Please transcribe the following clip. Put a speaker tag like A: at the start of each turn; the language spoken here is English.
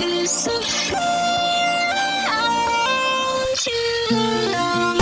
A: is afraid of you.